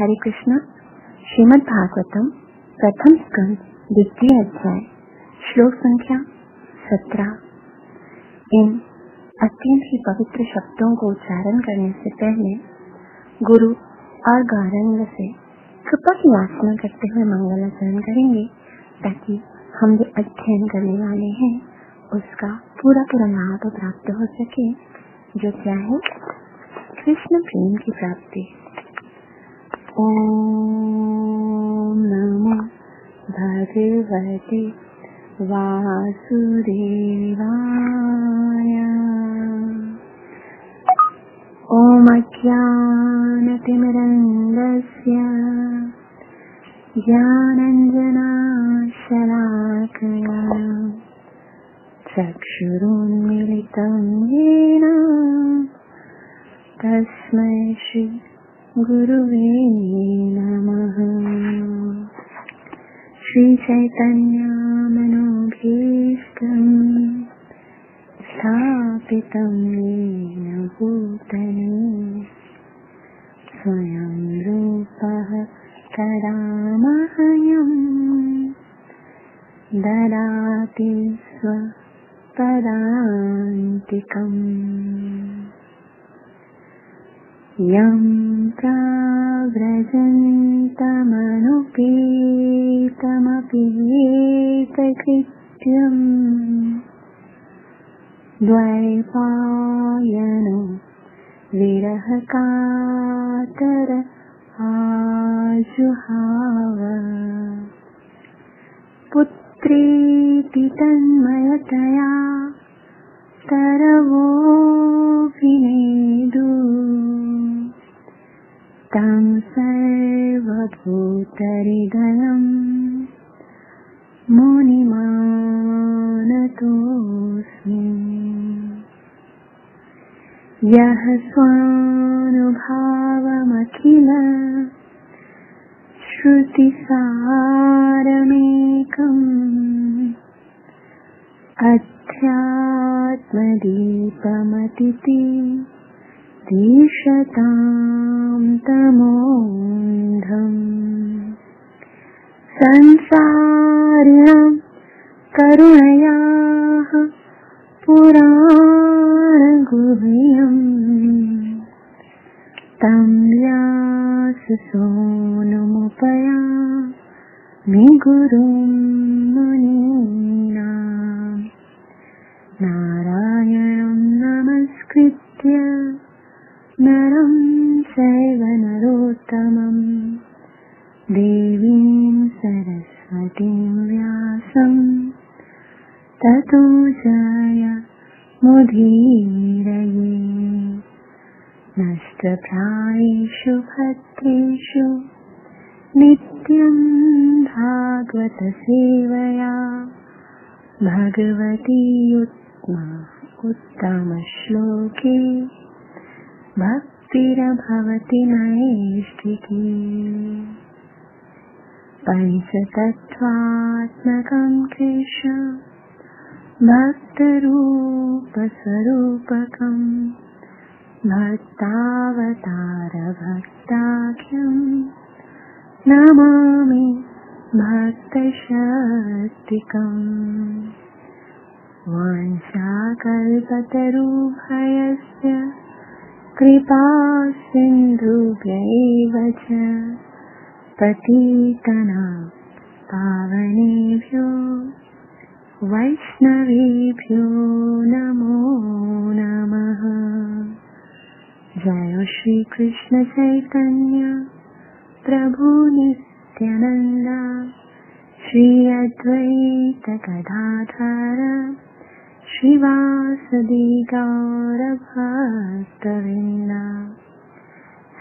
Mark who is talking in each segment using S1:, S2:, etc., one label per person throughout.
S1: हरे कृष्ण श्रीमद् भागवतम प्रथम स्कंद, द्वितीय अध्याय, श्लोक संख्या सत्रह। इन अत्यंत ही पवित्र शब्दों को उच्चारण करने से पहले गुरु और गारंग से कृपा की याचना करते हुए मंगलाचरण करेंगे ताकि हम जो अध्ययन करने वाले हैं, उसका पूरा पूरा लाभ प्राप्त हो सके, जो क्या है, कृष्ण प्रेम की प्राप्ति। ओम नमो भगवते वासुदेवाय। ॐ अज्ञानतिमिरन्दस्य ज्ञानञ्जनाशलाकया चक्षुरुन्मिलितं येन। तस्मै श्री गुरुवे नमः। श्रीचैतन्यामनोभीष्टम् स्थापितं येन भूतले। स्वयं रूपः कदा मह्यम् ददाति स्वपदान्तिकम् यं प्राव्रजन्तमनुपीतमपि एककृत्यम् द्वैपायनो विरहकातर आजुहाव। पुत्रीति तन्मयतया तरवोऽभिनेदु तं सर्वभूतहृदयम् मुनिमानतोऽस्मि। यः स्वानुभावमखिल श्रुतिसारमेकम् अध्यात्मदीपमतिति दिशतां तमोन्धम् संसारिणां करुणयाः पुराणगुह्यम् तं व्याससोनुमुपया मे गुरुं मुनीनाम् नारायणं नमस्कृत्य नरं चैव नरोत्तमम् देवीं सरस्वतीं व्यासम् ततो जय मुदीरये। नष्टप्रायेषु भद्रेषु नित्यं भागवतसेवया भगवती उत्मा उत्तमश्लोके भक्तिरभवति नैष्टिकी पञ्चतत्त्वात्मकं कृष्ण भक्तरूपस्वरूपकम् भक्तावतारभक्ताख्यम् नमामि भक्तशक्तिकम् वाञ्छाकल्पतरुभयस्य कृपा सिन्धुभ्यैव च पतितना पावनेभ्यो वैष्णवेभ्यो नमो नमः। जय श्रीकृष्णचैतन्या प्रभुनित्यनन्दा श्री अद्वैतकथाधार गौरभक्तवृन्द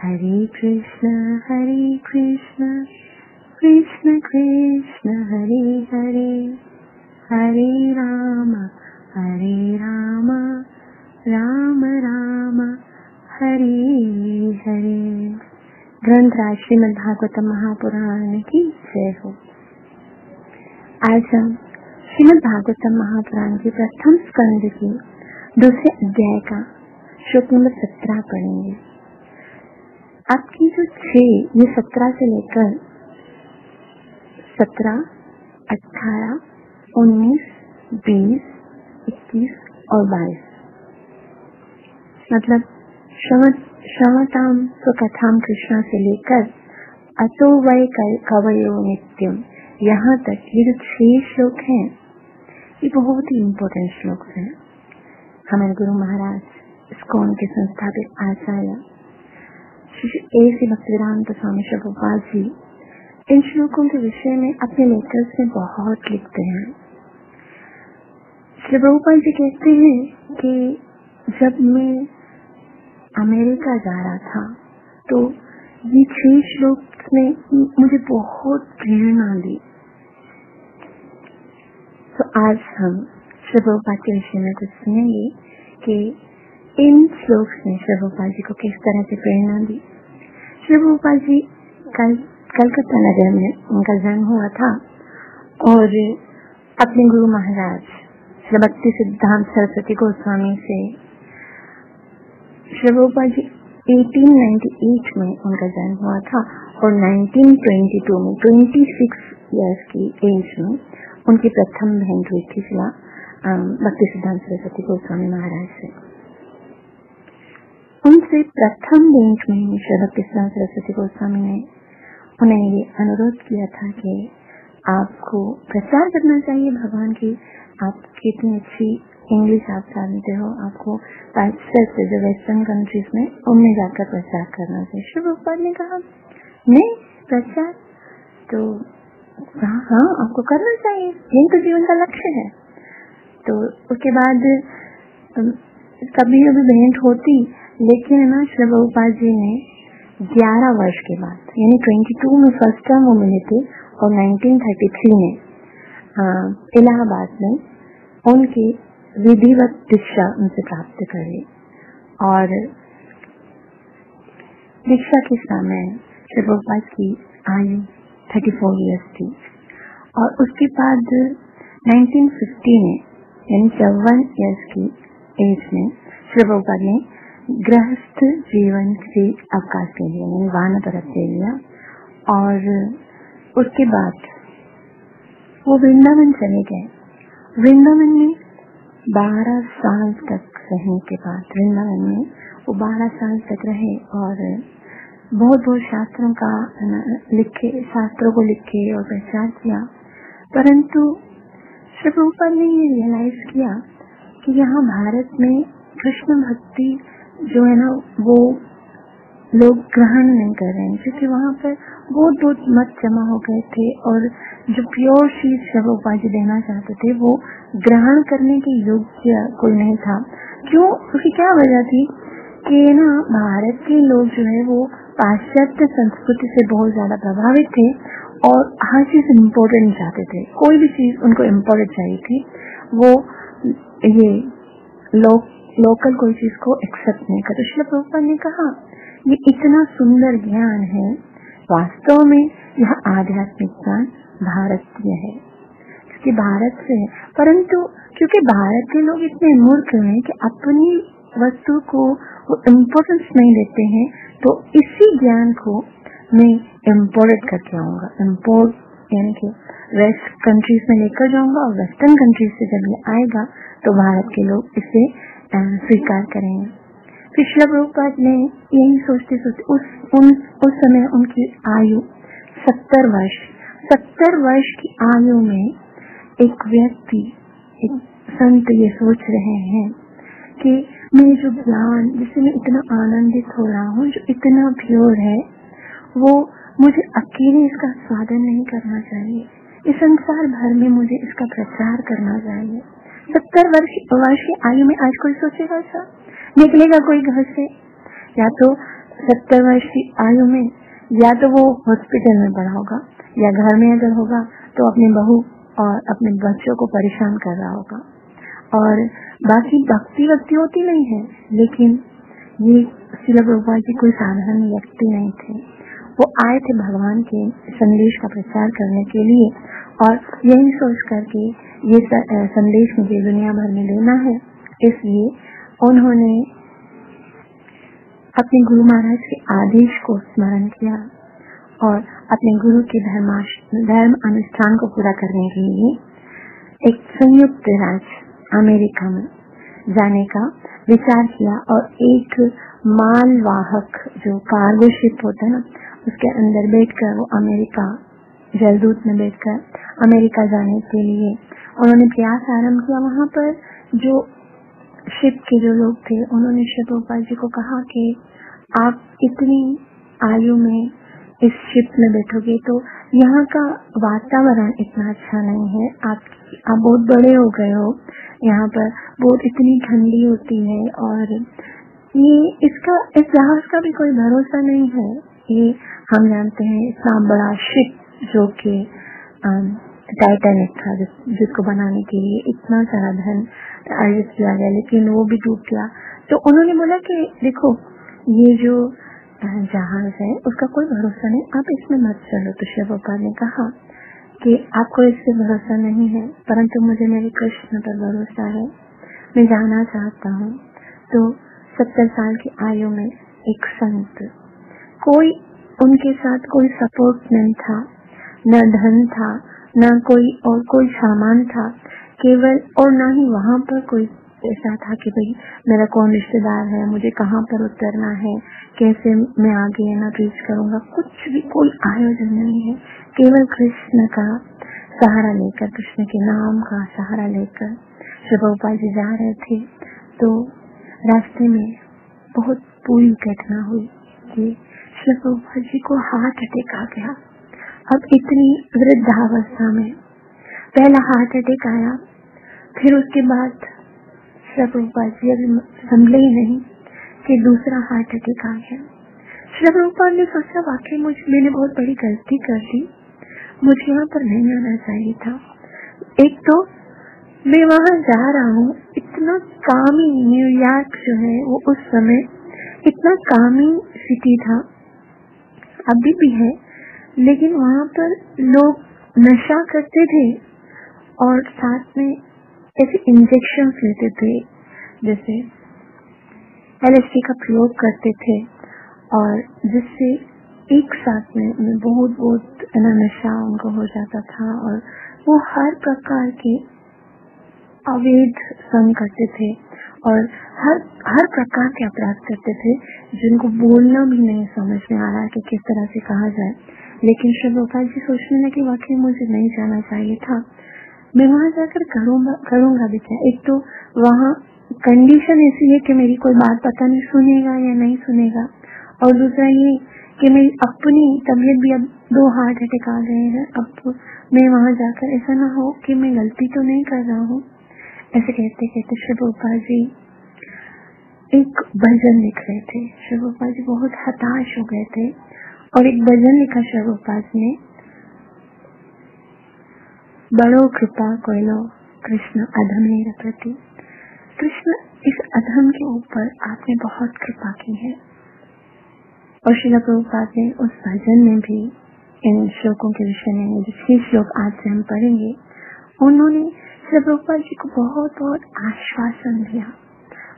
S1: हरे कृष्ण हरे कृष्ण कृष्ण कृष्ण, हरे हरे। हरे राम हरे राम राम राम, हरे हरे। ग्रंथ राज श्रीमद भागवत महापुराण की जय हो। आज हम श्रीमद भागवतम महापुराण के प्रथम स्कंद के दूसरे अध्याय का श्लोक नंबर सत्रह पढ़ेंगे। आपकी जो छह ये सत्रह से लेकर सत्रह, अठारह, उन्नीस, बीस, इक्कीस और बाईस। मतलब श्रवताम कथाम कृष्णा से लेकर अतो वय कवयो नित्यम। यहाँ तक ये जो छह श्लोक हैं ये बहुत ही इम्पोर्टेंट श्लोक है। हमारे गुरु महाराज इसकोन के संस्थापित आचार्य श्री ए सी भक्तिवेदांत स्वामी शोपाल जी इन श्लोकों के विषय में अपने लेटर्स में बहुत लिखते हैं। श्री प्रभुपाल जी कहते हैं कि जब मैं अमेरिका जा रहा था तो ये छह श्लोक ने मुझे बहुत प्रेरणा दी। तो आज हम श्री के विषय में कुछ सुनेंगे कि इन श्लोक ने श्री जी को किस तरह से प्रेरणा दी। श्री जी कल, कलकत्ता नगर में उनका जन्म हुआ था और अपने गुरु महाराज भक्ति सिद्धांत सरस्वती गोस्वामी से श्री जी 1898 में उनका जन्म हुआ था और 1922 में 26 इयर्स की एज में उनकी प्रथम बहन हुई थी शिला भक्ति सिद्धांत सरस्वती गोस्वामी महाराज से। उनसे प्रथम भेंट में श्री भक्ति सिद्धांत सरस्वती गोस्वामी ने उन्हें ये अनुरोध किया था कि आपको प्रचार करना चाहिए भगवान की। आप कितनी अच्छी इंग्लिश आप जानते हो, आपको जो वेस्टर्न कंट्रीज़ में उनमें जाकर प्रचार करना चाहिए। शिव रूपाल ने कहा, नहीं, प्रचार तो हाँ हाँ आपको करना चाहिए। यही तो जीवन का लक्ष्य है। तो उसके बाद कभी अभी भेंट होती, लेकिन ना श्री बहुपाल जी ने 11 वर्ष के बाद, यानी 22 में फ़र्स्ट टाइम वो मिले थे, और 1933 में इलाहाबाद में उनकी विधिवत दीक्षा उनसे प्राप्त करी। और दीक्षा के समय शिवोपाल की आयु 34 इयर्स थी। और उसके बाद 1950 में, यानी चौवन इयर्स की एज में शिवोपाल ने गृहस्थ जीवन से अवकाश ले लिया, यानी वान तरफ़ ले लिया। और उसके बाद वो वृंदावन चले गए। वृंदावन में बारह साल तक रहने के बाद, वृंदावन में वो बारह साल तक रहे और बहुत बहुत शास्त्रों का लिखे, शास्त्रों को लिखे और प्रचार किया। परंतु श्री ने ये रियलाइज़ किया कि यहाँ भारत में कृष्ण भक्ति जो है ना, वो लोग ग्रहण नहीं कर रहे हैं, क्योंकि वहाँ पर बहुत बहुत मत जमा हो गए थे और जो प्योर शीत शव देना चाहते थे, वो ग्रहण करने के योग्य कोई नहीं था। क्यों? उसकी क्या वजह थी कि ना, भारत के लोग जो है, वो पाश्चात्य संस्कृति से बहुत ज़्यादा प्रभावित थे और हर चीज़ इम्पोर्टेंट चाहते थे। कोई भी चीज़ उनको इम्पोर्टेंट चाहिए थी, वो ये लोक लोकल कोई चीज़ को एक्सेप्ट नहीं कर तो ने कहा, ये इतना सुंदर ज्ञान है, वास्तव में यह आध्यात्मिक ज्ञान भारतीय है। क्योंकि भारत से है परंतु क्योंकि भारत के लोग इतने मूर्ख हैं कि अपनी वस्तु को वो इम्पोर्टेंस नहीं देते हैं तो इसी ज्ञान को मैं इम्पोर्ट करके आऊँगा। इम्पोर्ट यानी कि वेस्ट कंट्रीज़ में लेकर जाऊँगा और वेस्टर्न कंट्रीज़ से जब ये आएगा तो भारत के लोग इसे स्वीकार करेंगे। पिछले प्रभुपाद ने यही सोचते सोचते उस, उन, उस समय उनकी आयु सत्तर वर्ष सत्तर वर्ष की आयु में एक व्यक्ति, एक संत ये सोच रहे हैं कि मैं जो ज्ञान जिससे मैं इतना आनंदित हो रहा हूँ, जो इतना प्योर है, वो मुझे अकेले इसका स्वादन नहीं करना चाहिए। इस संसार भर में मुझे इसका प्रचार करना चाहिए। सत्तर वर्ष वर्ष की आयु में आज कोई सोचेगा सर निकलेगा कोई घर से? या तो सत्तर वर्ष की आयु में, या तो वो हॉस्पिटल में पड़ा होगा, या घर में अगर होगा तो अपनी बहू और अपने बच्चों को परेशान कर रहा होगा। और बाकी भक्ति व्यक्ति होती नहीं है, लेकिन ये शिला प्रभुपाल जी कोई साधारण व्यक्ति नहीं थे। वो आए थे भगवान के संदेश का प्रचार करने के लिए और यही सोच करके ये संदेश मुझे दुनिया भर में लेना है। इसलिए उन्होंने अपने गुरु महाराज के आदेश को स्मरण किया और अपने गुरु के धर्म अनुष्ठान को पूरा करने के लिए एक संयुक्त राज्य अमेरिका में जाने का विचार किया और एक मालवाहक जो कार्गो शिप होता है ना, उसके अंदर बैठकर वो अमेरिका, जलदूत में बैठकर अमेरिका जाने के लिए उन्होंने प्रयास आरंभ किया। वहाँ पर जो शिप के जो लोग थे, उन्होंने शिव गोपाल जी को कहा कि आप इतनी आयु में इस शिप में बैठोगे तो यहाँ का वातावरण इतना अच्छा नहीं है। आप आप बहुत बड़े हो गए हो। यहाँ पर बहुत इतनी ठंडी होती है और ये इसका इस जहाज़ का भी कोई भरोसा नहीं है। ये हम जानते हैं इतना बड़ा शिप जो कि टाइटेनिक था जिस, जिसको बनाने के लिए इतना सारा धन अर्जित किया गया लेकिन वो भी डूब गया। तो उन्होंने बोला कि देखो ये जो जहाज़ है, उसका कोई भरोसा नहीं। आप इसमें मत चलो तो शिव ने कहा कि आपको इससे भरोसा नहीं है, परंतु मुझे मेरे कृष्ण पर भरोसा है। मैं जाना चाहता हूँ। तो सत्तर साल की आयु में एक संत, कोई उनके साथ कोई सपोर्ट नहीं था, न धन था, न कोई और कोई सामान था, केवल और न ही वहाँ पर कोई ऐसा था कि भाई, मेरा कौन रिश्तेदार है? मुझे कहाँ पर उतरना है? कैसे मैं आगे ना रीच करूँगा? कुछ भी, कोई आयोजन नहीं है। केवल कृष्ण का सहारा लेकर, कृष्ण के नाम का सहारा लेकर जब गोपाल जी जा रहे थे तो रास्ते में बहुत बुरी घटना हुई कि श्री गोपाल जी को हार्ट अटैक आ गया। अब इतनी वृद्धावस्था में पहला हार्ट अटैक आया, फिर उसके बाद श्री गोपाल जी, अभी संभले ही नहीं कि दूसरा हार्ट अटैक आ गया। श्री रूपाल ने सोचा, वाकई मुझे, मैंने बहुत बड़ी गलती कर दी। मुझे यहाँ पर नहीं आना चाहिए था। एक तो मैं वहाँ जा रहा हूँ। इतना कामी न्यूयॉर्क जो है, वो उस समय इतना कामी सिटी था। अभी भी है, लेकिन वहाँ पर लोग नशा करते थे और साथ में ऐसे इंजेक्शन लेते थे, जैसे एलएसडी का प्रयोग करते थे और जिससे एक साथ में उन्हें बहुत बहुत नशा उनको हो जाता था और वो हर प्रकार के अवैध संग करते थे और हर हर प्रकार के अपराध करते थे जिनको बोलना भी नहीं समझ में आ रहा कि किस तरह से कहा जाए। लेकिन श्री गोपाल जी सोचने लगे, वाकई मुझे नहीं जाना चाहिए था। मैं वहाँ जाकर करूँगा करूँगा भी क्या? एक तो वहाँ कंडीशन ऐसी है कि मेरी कोई बात पता नहीं सुनेगा या नहीं सुनेगा। और दूसरा ये कि मेरी अपनी तबीयत भी अब दो हार्ट अटैक आ गए हैं। अब तो मैं वहाँ जाकर ऐसा ना हो कि मैं गलती तो नहीं कर रहा हूँ। ऐसे कहते कहते श्री गोपाल जी एक भजन लिख रहे थे। श्री गोपाल जी बहुत हताश हो गए थे। और एक भजन लिखा श्री गोपाल जी ने बड़ो कृपा कोयलो, कृष्ण अधमेर प्रति। कृष्ण, इस अधम के ऊपर आपने बहुत कृपा की है। और शिला प्रभुपाद ने उस भजन में भी इन श्लोकों के विषय में जो छह श्लोक आज से हम पढ़ेंगे, उन्होंने शिला प्रभुपाद जी को बहुत बहुत आश्वासन दिया।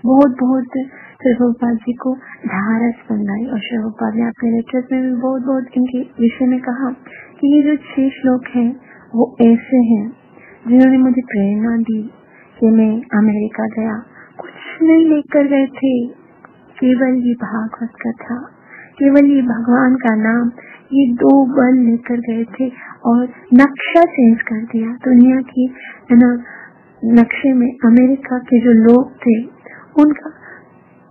S1: बहुत बहुत प्रभुपाद जी को धारस बनाई और प्रभुपाद ने अपने लेक्चर में भी बहुत बहुत इनके विषय में कहा कि ये जो छह श्लोक हैं वो ऐसे हैं जिन्होंने मुझे प्रेरणा दी कि मैं अमेरिका गया। कुछ नहीं लेकर गए थे। केवल ये भागवत कथा, केवल ये भगवान का नाम, ये दो बल लेकर गए थे और नक्शा चेंज कर दिया। दुनिया की, है ना, नक्शे में अमेरिका के जो लोग थे, उनका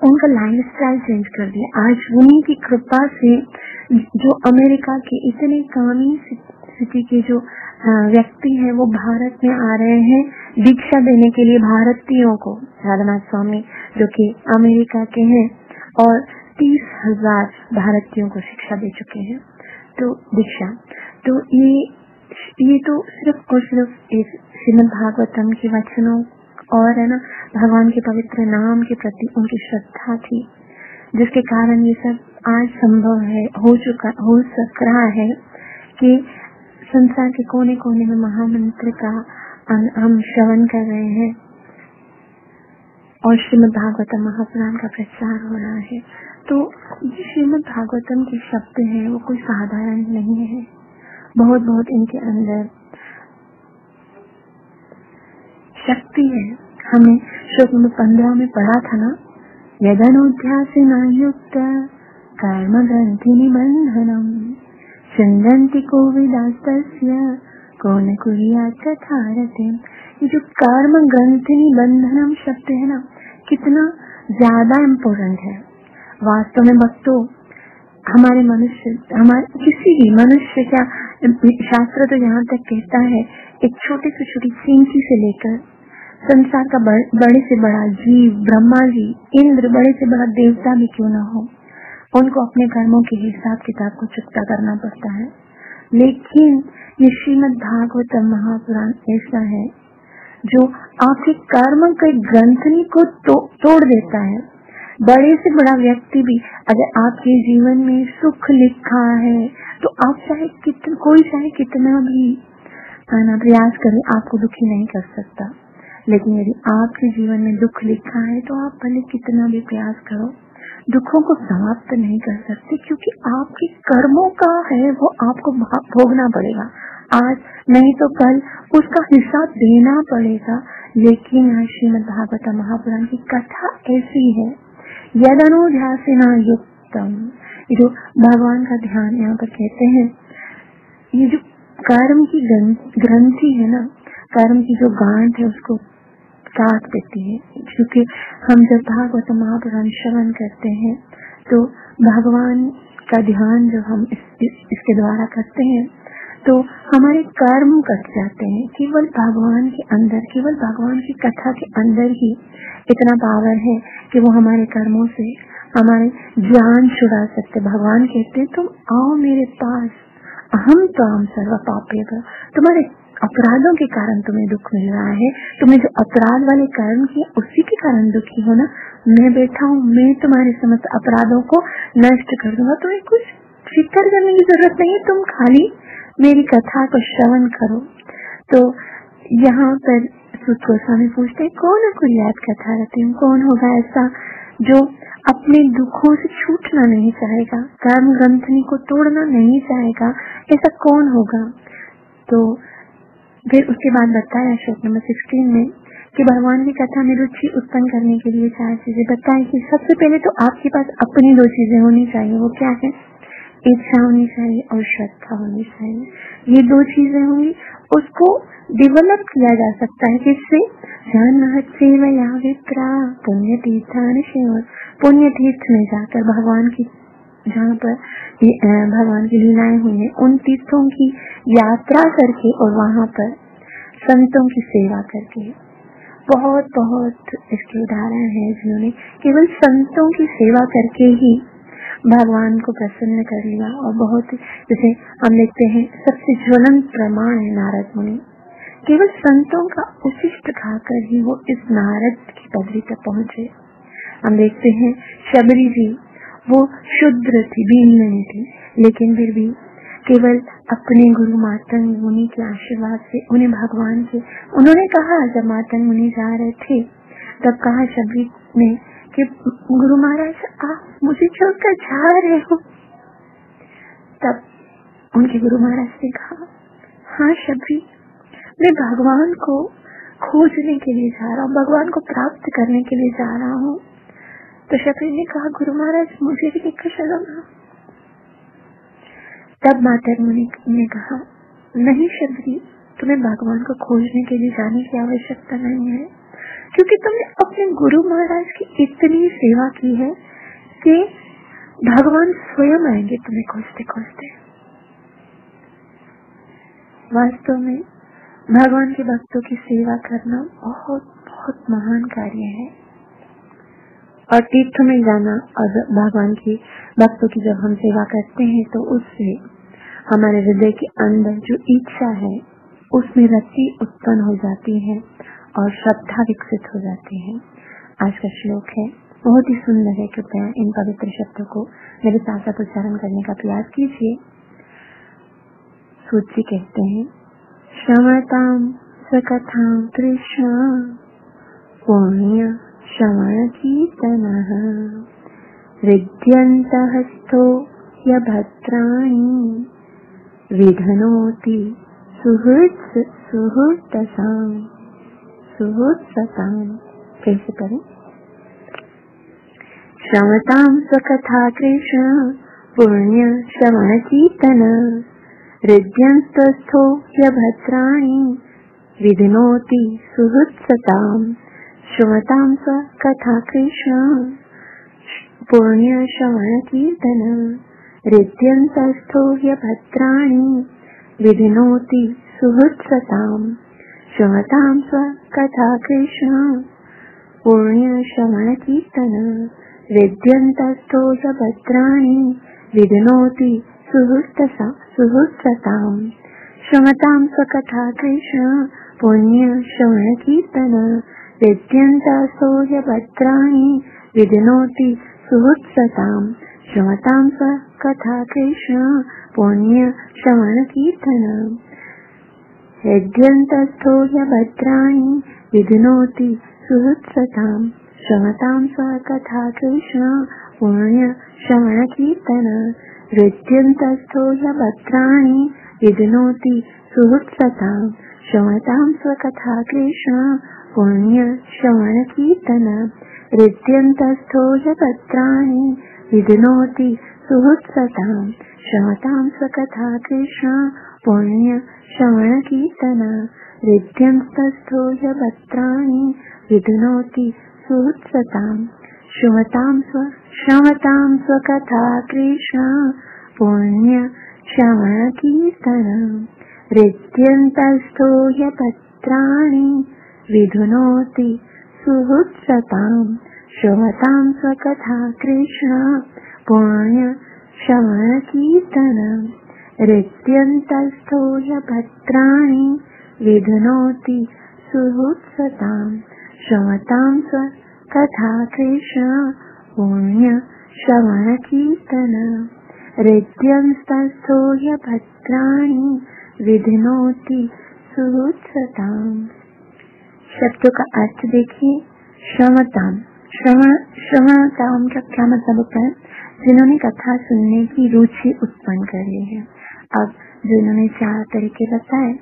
S1: उनका लाइफ स्टाइल चेंज कर दिया। आज उन्हीं की कृपा से जो अमेरिका के इतने कामी सिटी के जो व्यक्ति है, वो भारत में आ रहे हैं दीक्षा देने के लिए भारतीयों को, राधानाथ स्वामी, जो कि अमेरिका के हैं और तीस हज़ार भारतीयों को शिक्षा दे चुके हैं। तो दीक्षा तो ये ये तो सिर्फ़ और सिर्फ़ इस श्रीमद भागवतम के वचनों और, है ना, भगवान के पवित्र नाम के प्रति उनकी श्रद्धा थी, जिसके कारण ये सब आज संभव है, हो चुका, हो सक रहा है कि संसार के कोने कोने में महामंत्र का हम श्रवण कर रहे हैं। और श्रीमद भागवतम महापुराण का प्रचार हो रहा है। तो ये श्रीमद भागवतम के शब्द हैं, वो कोई साधारण नहीं है। बहुत बहुत इनके अंदर शक्ति है। हमें श्लोक नंबर पंद्रह में पढ़ा था ना? यदनुध्यास युक्त कर्म ग्रंथि निबंधनम चिंदंती को विदास्तस्य कौन कुरिया कथारते ये जो कर्म ग्रंथि निबंधनम शब्द है ना, कितना ज़्यादा इम्पोर्टेंट है। वास्तव में भक्तों, हमारे मनुष्य, हमारे किसी भी मनुष्य क्या, शास्त्र तो यहाँ तक कहता है, एक छोटे से छोटी चिंकी से लेकर, संसार का बड़े से बड़ा जीव, ब्रह्मा जी, इंद्र, बड़े से बड़ा देवता भी क्यों ना हो। उनको अपने कर्मों के हिसाब किताब को चुकता करना पड़ता है। लेकिन ये श्रीमद भागवतम महापुराण ऐसा है जो आपके कर्म के ग्रंथनी को तो, तोड़ देता है। बड़े से बड़ा व्यक्ति भी अगर आपके जीवन में सुख लिखा है तो आप चाहे कितना कोई चाहे कितना भी प्रयास करे आपको दुखी नहीं कर सकता। लेकिन यदि आपके जीवन में दुख लिखा है तो आप भले कितना भी प्रयास करो दुखों को समाप्त नहीं कर सकते, क्योंकि आपके कर्मों का है, वो आपको भोगना पड़ेगा। आज नहीं तो कल उसका हिसाब देना पड़ेगा। लेकिन श्रीमद भागवत महापुराण की कथा ऐसी है यद अनुध्यासिना युक्तम जो भगवान का ध्यान यहाँ पर कहते हैं, ये जो कर्म की ग्रंथि है ना, कर्म की जो गांठ है उसको काट देती है। क्योंकि हम जब भागवत महापुराण श्रवण करते हैं तो भगवान का ध्यान जो हम इस, इस, इसके द्वारा करते हैं तो हमारे कर्म कट जाते हैं। केवल भगवान के अंदर केवल भगवान की कथा के अंदर ही इतना पावर है कि वो हमारे कर्मों से हमारे ज्ञान छुड़ा सकते। भगवान कहते हैं तुम आओ मेरे पास हम तो हम सर्व पापे तुम्हारे अपराधों के कारण तुम्हें दुख मिल रहा है। तुमने जो अपराध वाले कर्म किए, उसी के कारण दुखी हो ना मैं बैठा हूँ, मैं तुम्हारे समस्त अपराधों को नष्ट कर दूँगा। तुम्हें कुछ फ़िक्र करने की ज़रूरत नहीं तुम खाली मेरी कथा को श्रवण करो। तो यहाँ पर सुत गोस्वामी पूछते है, कौन कोई याद कथा रहती हूँ? कौन होगा ऐसा जो अपने दुखों से छूटना नहीं चाहेगा, कर्म ग्रंथनी को तोड़ना नहीं चाहेगा? ऐसा कौन होगा? तो फिर उसके बाद बताया श्लोक नंबर सिक्सटीन में कि भगवान की कथा में रुचि उत्पन्न करने के लिए चार चीज़ें। बताई कि सबसे पहले तो आपके पास अपनी दो चीज़ें होनी चाहिए, वो क्या है? इच्छा होनी चाहिए और श्रद्धा होनी चाहिए। ये दो चीज़ें होंगी। उसको डेवलप किया जा सकता है विप्रा पुण्य तीर्थान पुण्य तीर्थ में जाकर भगवान की जहाँ पर भगवान की लीलाएँ हुई है, उन तीर्थों की यात्रा करके और वहाँ पर संतों की सेवा करके। बहुत बहुत इसके उदाहरण है जिन्होंने केवल संतों की सेवा करके ही भगवान को प्रसन्न कर लिया और बहुत, जैसे हम देखते हैं, सबसे ज्वलंत प्रमाण है नारद मुनि। केवल संतों का उशिष्ट खाकर ही वो इस नारद की पदवी तक पहुँचे। हम देखते हैं शबरी जी वो शुद्र थी नहीं थी। लेकिन फिर भी केवल अपने गुरु मातन मुनि के आशीर्वाद से, उन्हें भगवान के उन्होंने कहा, जब मातन मुनि जा रहे थे, तब कहा शबरी ने कि गुरु महाराज, आप मुझे छोड़कर जा रहे हो। तब उनके गुरु महाराज ने कहा हाँ शबरी मैं भगवान को खोजने के लिए जा रहा हूँ, भगवान को प्राप्त करने के लिए जा रहा हूँ। तो शबरी ने कहा, गुरु महाराज, मुझे भी लेकर चलो ना तब माता मुनि ने कहा, नहीं शबरी तुम्हें भगवान को खोजने के लिए जाने की आवश्यकता नहीं है, क्योंकि तुमने अपने गुरु महाराज की इतनी सेवा की है कि भगवान स्वयं आएँगे तुम्हें खोजते खोजते वास्तव में, भगवान के भक्तों की सेवा करना बहुत बहुत महान कार्य है। और तीर्थ में जाना और भगवान की भक्तों की जब हम सेवा करते हैं तो उससे हमारे हृदय के अंदर जो इच्छा है, उसमें रति उत्पन्न हो जाती है और श्रद्धा विकसित हो जाती है। आज का श्लोक है, बहुत ही सुंदर है, कृपया इन पवित्र शब्दों को मेरे साथ साथ उच्चारण करने का प्रयास कीजिए। सूची कहते हैं श्रवताम सकथा कृष्ण पुण्य श्रवण कीर्तन हृद्यन्तहस्थो ह्यभद्राणि विधनोति सुहृत् सुहृत्तसाम् सुहृत्सताम् कैसे करें श्रवतां स्वकथा कृष्ण। पुण्य श्रवण कीर्तन हृद्यन्तस्थो ह्यभद्राणि विधिनोति सुहृत्सताम् श्रवतां कथा कृष्ण पुण्य श्रवण कीर्तन हृद्यन्तस्थो ह्यभद्राणि विधिनोति सुहृत्सताम्। श्रवतां स्वकथा कृष्ण पुण्यश्रवणकीर्तन विद्यन्तस्थो च भद्राणि विधिनोति सुहृत्तसा सुहृत्सताम्। श्रमतां स्वकथा कृष्ण पुण्यश्रवणकीर्तन विद्यन्तस्थो च भद्राणि विधिनोति सुहृत्सताम् श्रमतां स्वकथा कृष्ण पुण्यश्रवणकीर्तन यद्यन्तस्थो ह्यभद्राणि विधुनोति सुहृत्सताम् श्रमतां स्वकथा कृष्ण पुण्य श्रवणकीर्तन हृद्यन्तस्थो ह्यभद्राणि विधुनोति सुहृत्सताम् श्रमतां स्वकथा कृष्ण पुण्य श्रवणकीर्तन हृद्यन्तस्थो ह्यभद्राणि विधुनोति सुहृत्सताम् श्रमतां स्वकथा कृष्ण पुण्य श्रवण कीर्तन हृद्यन्तस्थो ह्यभद्राणि विधुनोति सुहृत्सताम् श्रवतां स्व श्रवतां स्वकथा कृष्ण पुण्य श्रवण कीर्तन हृद्यन्तस्थो ह्यभद्राणि विधुनोति सुहृत्सतां श्रवतां स्वकथा कृष्ण पुण्य श्रवणकीर्तनम् हृद्यं तस्थोय भद्राणि विध्नोति सुहृत्सतां श्रवतां स्वकथा कृष्ण पुण्य श्रवणकीर्तन हृद्यंस्तोय भद्राणि विधिनोति सुहृत्सताम्। शब्दों का अर्थ देखिए। श्रवताम श्रवण, श्रवणताम का क्या मतलब होता है? जिन्होंने कथा सुनने की रुचि उत्पन्न कर ली है। अब जो इन्होंने चार तरीके बताए,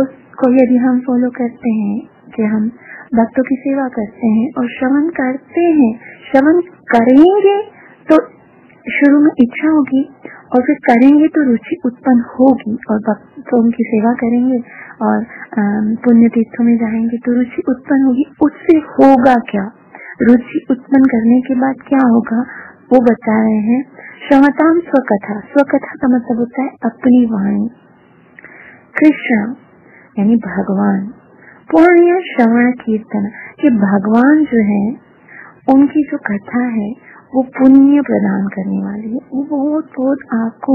S1: उसको यदि हम फॉलो करते हैं कि हम भक्तों की सेवा करते हैं और श्रवण करते हैं, श्रवण करेंगे तो शुरू में इच्छा होगी और फिर करेंगे तो रुचि उत्पन्न होगी और भक्तों की सेवा करेंगे और पुण्य तीर्थों में जाएँगे तो रुचि उत्पन्न होगी। उससे होगा क्या? रुचि उत्पन्न करने के बाद क्या होगा? वो बता रहे हैं। श्रवताम स्वकथा। स्वकथा का मतलब होता है अपनी वाणी। कृष्ण, यानी भगवान पुण्य श्रवण कीर्तन। कि भगवान जो है, उनकी जो कथा है वो पुण्य प्रदान करने वाली है। वो बहुत बहुत आपको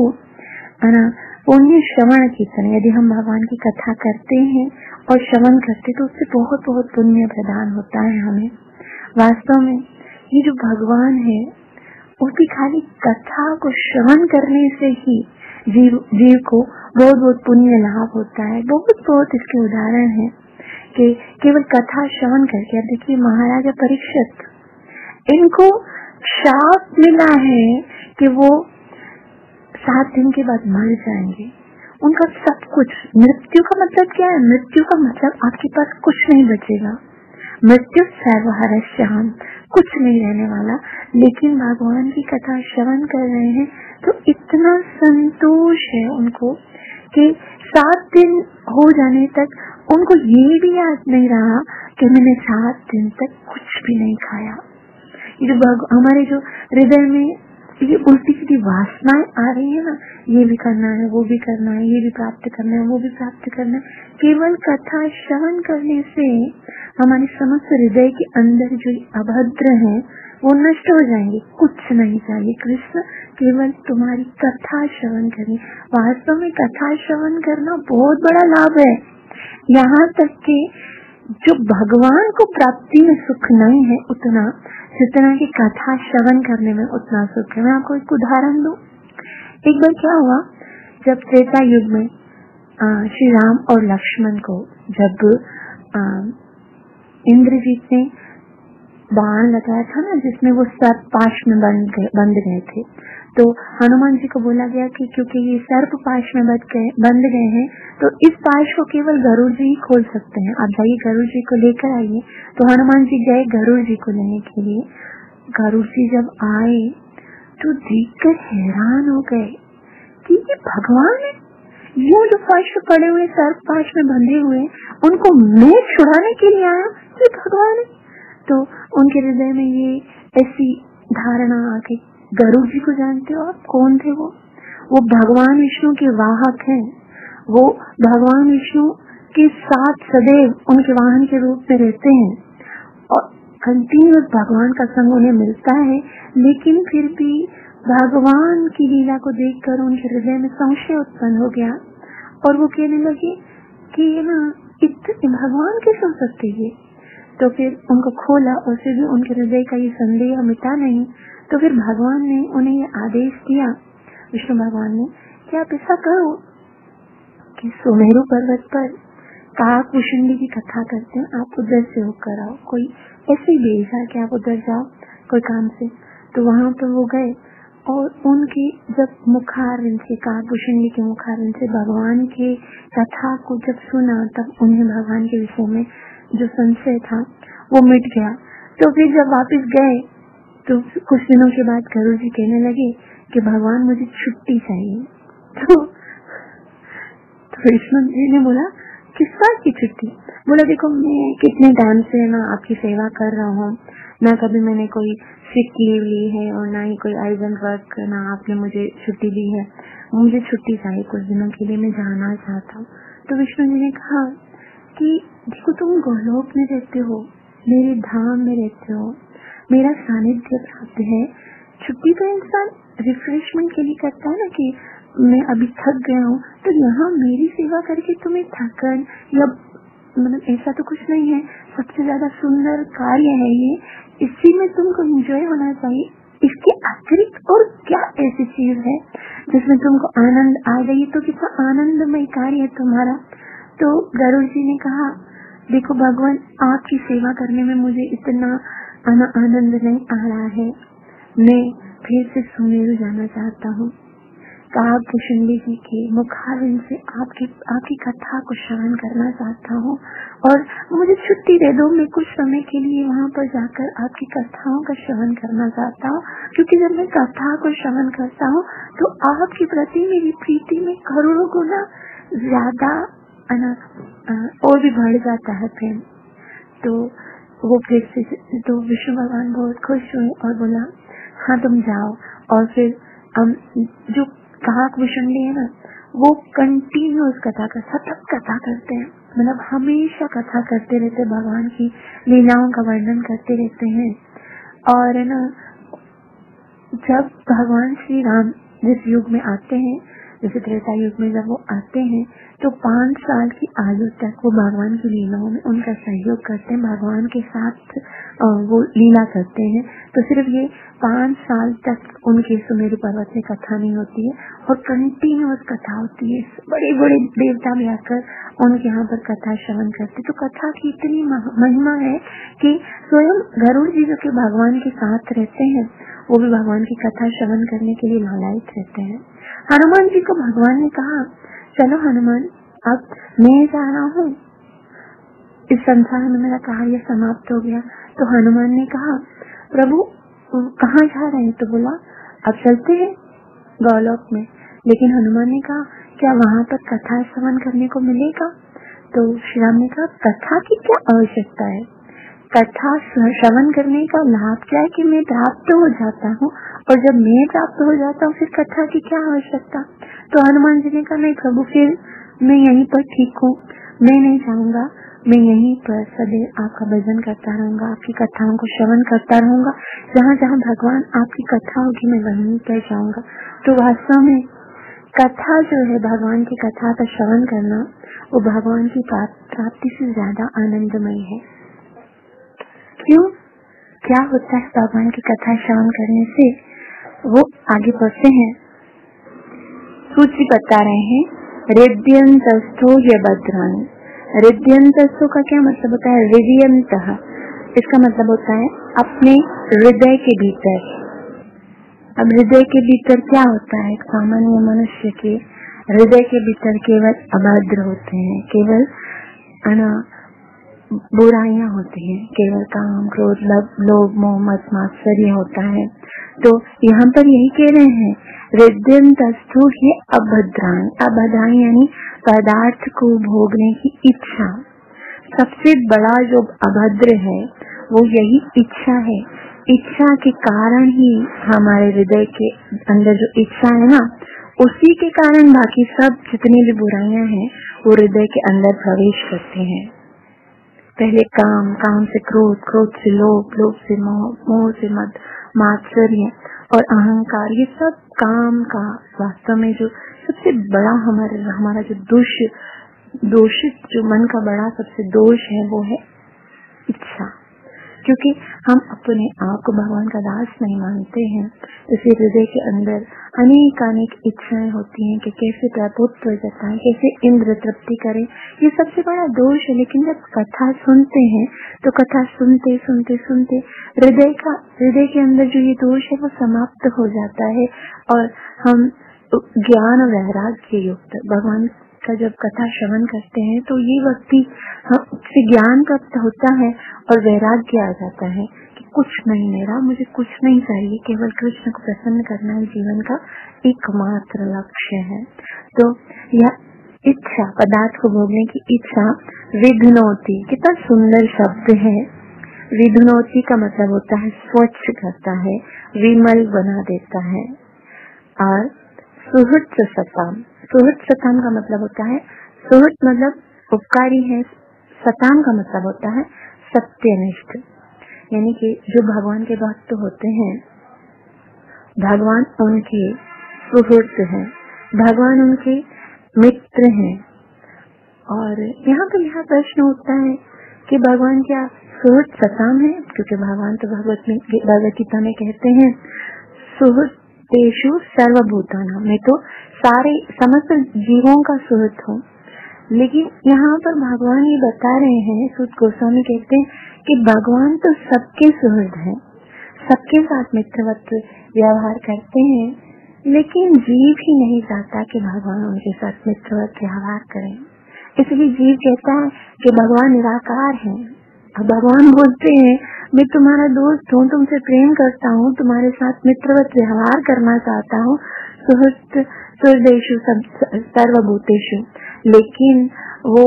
S1: पुण्य श्रवण कीर्तन, यदि हम भगवान की कथा करते हैं और श्रवण करते तो उससे बहुत बहुत पुण्य प्रदान होता है हमें। वास्तव में ये जो भगवान है उसकी खाली कथा को श्रवण करने से ही जीव जीव को बहुत बहुत पुण्य लाभ होता है। बहुत बहुत इसके उदाहरण है कि केवल कथा श्रवण करके देखिए महाराजा परीक्षित, इनको शाप मिला है कि वो सात दिन के बाद मर जाएँगे। उनका सब कुछ, मृत्यु का मतलब क्या है? मृत्यु का मतलब आपके पास कुछ नहीं बचेगा। मृत्यु सर्वहर श्याम। कुछ नहीं रहने वाला। लेकिन भगवान की कथा श्रवण कर रहे हैं तो इतना संतोष है उनको कि सात दिन हो जाने तक उनको ये भी याद नहीं रहा कि मैंने सात दिन तक कुछ भी नहीं खाया। ये जो हमारे जो हृदय में ये उल्टी सीधी वासनाएँ आ रही है ना, ये भी करना है, वो भी करना है, ये भी प्राप्त करना है, वो भी प्राप्त करना है। केवल कथा श्रवण करने से हमारे समस्त हृदय के अंदर जो अभद्र है, वो नष्ट हो जाएँगे, कुछ नहीं चाहिए कृष्ण केवल तुम्हारी कथा श्रवण करनी, वास्तव में कथा श्रवण करना बहुत बड़ा लाभ है। यहाँ तक कि जो भगवान को प्राप्ति में सुख नहीं है उतना जितना की कथा श्रवण करने में उतना सुख है। मैं आपको एक उदाहरण दू। एक बार क्या हुआ, जब त्रेता युग में श्री राम और लक्ष्मण को, जब इंद्रजीत ने बाण लगाया था ना, जिसमें वो सर्प पाश में बंद गए थे। तो हनुमान जी को बोला गया कि क्योंकि ये सर्प पाश में बंद गए बंद गए हैं तो इस पाश को केवल गरुड़ जी ही खोल सकते हैं। आप जाइए गरुड़ जी को लेकर आइए। तो हनुमान जी गए गरुड़ जी को लेने के लिए। गरुड़ जी जब आए तो देखकर हैरान हो गए कि ये भगवान है। ये जो फर्श पड़े हुए, सर्प पाश में बंधे हुए, उनको मैं छुड़ाने के लिए आया? ये भगवान है। तो उनके हृदय में ये ऐसी धारणा आ गई। गरुड़ जी को जानते हो आप? कौन थे वो? वो भगवान विष्णु के वाहक हैं। वो भगवान विष्णु के साथ सदैव उनके वाहन के रूप में रहते हैं। और कंटिन्यूस भगवान का संग उन्हें मिलता है, लेकिन फिर भी भगवान की लीला को देखकर उनके हृदय में संशय उत्पन्न हो गया। और वो कहने लगे कि ये ना, इतने, भगवान कैसे हो सकते ये तो फिर उनको खोला और फिर भी उनके हृदय का ये संदेह मिटा नहीं तो फिर भगवान ने उन्हें ये आदेश दिया। विष्णु भगवान ने कि आप ऐसा करो कि सुमेरु पर्वत पर काक कुशंडी की कथा करते हैं? आप उधर से होकर आओ। कोई ऐसे ही भेजा कि आप उधर जाओ, कोई काम से। तो वहाँ पर वो गए और उनकी जब मुखारन से काकुशंडी के मुखारन से भगवान के कथा को जब सुना, तब उन्हें भगवान के विषय में जो संशय था वो मिट गया। तो फिर जब वापस गए तो कुछ दिनों के बाद गुरु जी कहने लगे कि भगवान मुझे छुट्टी चाहिए। तो, तो जी ने बोला किस बात की छुट्टी? बोला देखो मैं कितने टाइम से ना आपकी सेवा कर रहा हूँ। ना कभी मैंने कोई सिक लीव ली है और ना ही कोई अर्जेंट वर्क ना आपने मुझे छुट्टी दी है। मुझे छुट्टी चाहिए कुछ दिनों के लिए मैं जाना चाहता हूँ। तो विष्णु जी ने कहा कि देखो तुम गोलोक में रहते हो, मेरे धाम में रहते हो, मेरा सानिध्य प्राप्त है। छुट्टी तो इंसान रिफ्रेशमेंट के लिए करता है ना कि मैं अभी थक गया हूँ तो यहाँ मेरी सेवा करके तुम्हें थकन या मतलब ऐसा तो कुछ नहीं है। सबसे ज़्यादा सुंदर कार्य है ये। इसी में तुमको एंजॉय होना चाहिए। इसके अतिरिक्त और क्या ऐसी चीज़ है जिसमें तुमको आनंद आ गई तो कितना आनंदमय कार्य है तुम्हारा। तो गरुड़ जी ने कहा, देखो भगवान, आपकी सेवा करने में मुझे इतना आनंद नहीं आ रहा है। मैं फिर से सुमेरु जाना चाहता हूँ। काग कुशंडी जी के मुखारिन से आपकी आपकी कथा को श्रवण करना चाहता हूँ। और मुझे छुट्टी दे दो, मैं कुछ समय के लिए वहाँ पर जाकर आपकी कथाओं का श्रवण करना चाहता हूँ। क्योंकि जब मैं कथा को श्रवण करता हूँ तो आपके प्रति मेरी प्रीति में करोड़ों गुना ज़्यादा और भी बढ़ जाता है प्रेम। तो वो फिर से तो विष्णु भगवान बहुत खुश हुए और बोला हाँ तुम जाओ। और फिर हम जो कहा विष्णु है ना, वो कंटिन्यूस कथा कर सतत कथा करते हैं। मतलब हमेशा कथा करते रहते भगवान की लीलाओं का वर्णन करते रहते हैं। और है ना, जब भगवान श्री राम जिस युग में आते हैं, जैसे त्रेता युग में जब वो आते हैं तो पाँच साल की आयु तक वो भगवान की लीलाओं में उनका सहयोग करते हैं, भगवान के साथ वो लीला करते हैं। तो सिर्फ़ ये पाँच साल तक उनके सुमेरु पर्वत में कथा नहीं होती है और कंटिन्यूस कथा होती है। बड़े बड़े देवता भी आकर उनके यहाँ पर कथा श्रवण करते तो कथा की इतनी महिमा है कि स्वयं गरुड़ जी जो के भगवान के साथ रहते हैं, वो भी भगवान की कथा श्रवण करने के लिए लालायित रहते हैं। हनुमान जी को भगवान ने कहा चलो हनुमान, अब मैं जा रहा हूँ। इस संसार में मेरा कार्य समाप्त हो गया। तो हनुमान ने कहा, प्रभु कहाँ जा रहे हैं? तो बोला, अब चलते हैं गौलोक में। लेकिन हनुमान ने कहा, क्या वहाँ पर कथा श्रवण करने को मिलेगा? तो श्री राम ने कहा, कथा की क्या आवश्यकता है? कथा श्रवण करने का लाभ क्या है कि मैं प्राप्त हो जाता हूँ? और जब मैं प्राप्त हो जाता हूँ, फिर कथा की क्या आवश्यकता? तो हनुमान जी ने कहा, नहीं प्रभु, फिर मैं यहीं पर ठीक हूँ। मैं नहीं चाहूँगा मैं यहीं पर सदैव आपका भजन करता रहूँगा, आपकी कथाओं को श्रवण करता रहूँगा। जहाँ जहाँ भगवान आपकी कथा होगी, मैं वहीं पर जाऊँगा। तो वास्तव में कथा जो है, भगवान की कथा का श्रवण करना, वो भगवान की प्राप्ति से ज़्यादा आनंदमय है। क्यों? क्या होता है भगवान की कथा श्रवण करने से? वो आगे बढ़ते हैं। सूची बता रहे हैं रिद्यंतस्थो ये भद्रान रिद्यंतस्थो का क्या मतलब होता है? रिद्यंत इसका मतलब होता है, अपने हृदय के भीतर। अब हृदय के भीतर क्या होता है? सामान्य मनुष्य के हृदय के भीतर केवल अभद्र होते हैं, केवल बुराइयाँ होती हैं, केवल काम, क्रोध, लव, लोभ, मोह मत होता है। तो यहाँ पर यही कह रहे हैं हृदय तस्तु ही अभद्राएँ अभद्राएँ यानी पदार्थ को भोगने की इच्छा। सबसे बड़ा जो अभद्र है, वो यही इच्छा है। इच्छा के कारण ही हमारे हृदय के अंदर जो इच्छा है ना, उसी के कारण बाकी सब जितनी भी बुराइयाँ हैं, वो हृदय के अंदर प्रवेश करते हैं। पहले काम काम से क्रोध क्रोध से लोभ लोभ से मोह मोह से मत मात्सर्य और अहंकार, ये सब काम का वास्तव में जो सबसे बड़ा हमारे, हमारा जो दुष्, दोषित जो मन का बड़ा सबसे दोष है, वो है इच्छा। क्योंकि हम अपने आप को भगवान का दास नहीं मानते हैं इसी हृदय के अंदर अनेक अनेक इच्छाएँ होती हैं कि कैसे प्रभुत्व जताएँ कैसे इंद्र तृप्ति करें। ये सबसे बड़ा दोष है, लेकिन जब कथा सुनते हैं तो कथा सुनते सुनते सुनते हृदय का, हृदय के अंदर जो ये दोष है, वो समाप्त हो जाता है और हम ज्ञान वैराग्य युक्त भगवान का जब कथा श्रवण करते हैं तो ये व्यक्ति से ज्ञान प्राप्त होता है और वैराग्य आ जाता है। कुछ नहीं, मेरा मुझे कुछ नहीं चाहिए। केवल कृष्ण को प्रसन्न करना ही, जीवन का एकमात्र लक्ष्य है। तो यह इच्छा, पदार्थ को भोगने की इच्छा, विघ्नोती। कितना सुंदर शब्द है। विघ्नोती का मतलब होता है, स्वच्छ करता है, विमल बना देता है। और सुहृत सताम। सुहृत सताम का मतलब होता है, सुहृत मतलब उपकारी है। सताम का मतलब होता है, सत्यनिष्ठ। यानी कि जो भगवान के भक्त होते हैं, भगवान उनके सुहृत है, भगवान उनके मित्र हैं। और यहाँ पर यह प्रश्न उठता है कि भगवान क्या सुहृत सताम है? क्योंकि भगवान तो भगवत भगवत गीता में कहते हैं सुहृत तेषु सर्वभूताना मैं तो सारे, समस्त जीवों का सुहृत हूँ। लेकिन यहाँ पर भगवान ये बता रहे हैं सुध गोस्वामी कहते हैं कि भगवान तो सबके सुहृद हैं, सबके साथ मित्रवत्व व्यवहार करते हैं, लेकिन जीव ही नहीं चाहता कि भगवान उनके साथ मित्रवत व्यवहार करें। इसलिए जीव कहता है कि भगवान निराकार है। भगवान बोलते हैं, मैं तुम्हारा दोस्त हूँ, तुमसे प्रेम करता हूँ, तुम्हारे साथ मित्रवत व्यवहार करना चाहता हूँ। सुहृत सुरदेशु सर्वभूतेशु लेकिन वो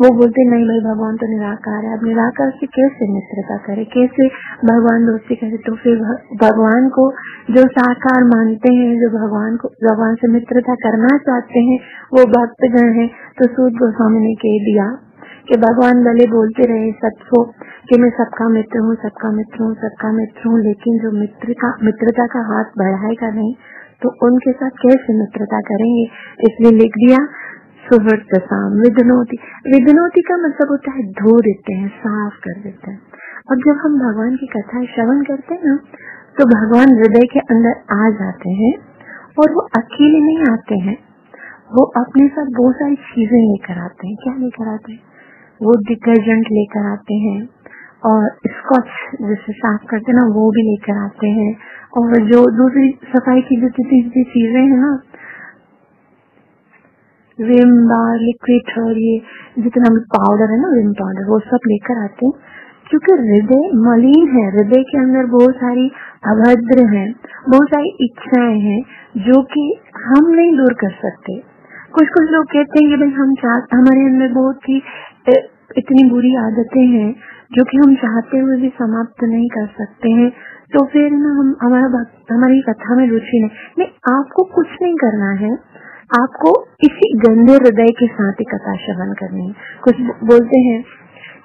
S1: वो बोलते नहीं भाई, भगवान तो निराकार है। अब निराकार से कैसे मित्रता करे? कैसे भगवान दोस्ती करे? तो फिर भगवान को जो साकार मानते हैं, जो भगवान को, भगवान से मित्रता करना चाहते हैं, वो भक्तगण है। तो सूद गोस्वामी ने कह दिया कि भगवान भले बोलते रहे सबको कि मैं सबका मित्र हूँ, सबका मित्र हूँ, सबका मित्र हूँ, लेकिन जो मित्र का मित्रता का हाथ बढ़ाएगा नहीं तो उनके साथ कैसे मित्रता करेंगे? इसलिए लिख दिया सुहृत साम विधनोती विधनोती का मतलब होता है धो देते हैं, साफ़ कर देते हैं। और जब हम भगवान की कथा श्रवण करते हैं ना तो भगवान हृदय के अंदर आ जाते हैं और वो अकेले नहीं आते हैं। वो अपने साथ बहुत सारी चीज़ें लेकर आते हैं। क्या लेकर आते हैं? वो डिटर्जेंट लेकर आते हैं और स्कॉच जैसे साफ़ करते ना, वो भी लेकर आते हैं। और जो दूसरी सफ़ाई की जो जितनी चीज़ें हैं ना विम बार लिक्विड और ये जितना भी पाउडर है ना विम पाउडर वो सब लेकर आते हैं। क्योंकि हृदय मलिन है, हृदय के अंदर बहुत सारी अभद्र है, बहुत सारी इच्छाएँ हैं, जो कि हम नहीं दूर कर सकते। कुछ कुछ लोग कहते हैं कि भाई हम चाह, हमारे अंदर बहुत ही इतनी बुरी आदतें हैं, जो कि हम चाहते हुए भी समाप्त नहीं कर सकते हैं। तो फिर ना हम, हमारा हमारी कथा में रुचि नहीं। नहीं, आपको कुछ नहीं करना है। आपको इसी गंदे हृदय के साथ ही कथा श्रवण करनी है। कुछ बोलते हैं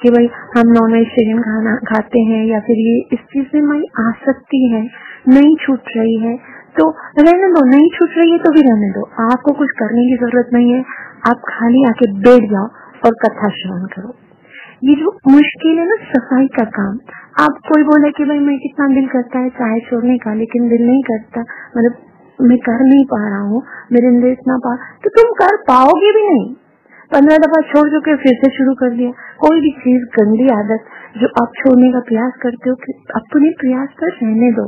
S1: कि भाई, हम नॉन वेजिटेरियन खाना खाते हैं या फिर ये इस चीज़ में हमारी आसक्ति है, नहीं छूट रही है तो रहने दो, नहीं छूट रही है तो भी रहने दो। आपको कुछ करने की ज़रूरत नहीं है। आप खाली आके बैठ जाओ और कथा श्रवण करो। ये जो मुश्किल है ना, सफ़ाई का काम। आप कोई बोले कि भाई, मैं कितना दिल करता है, चाय छोड़ने का, लेकिन दिल नहीं करता। मतलब मैं कर नहीं पा रहा हूँ, मेरे अंदर इतना पा तो तुम कर पाओगे भी नहीं। पंद्रह दफ़ा छोड़ चुके, फिर से शुरू कर दिया। कोई भी चीज़ गंदी आदत, जो आप छोड़ने का प्रयास करते हो अपने प्रयास पर रहने दो।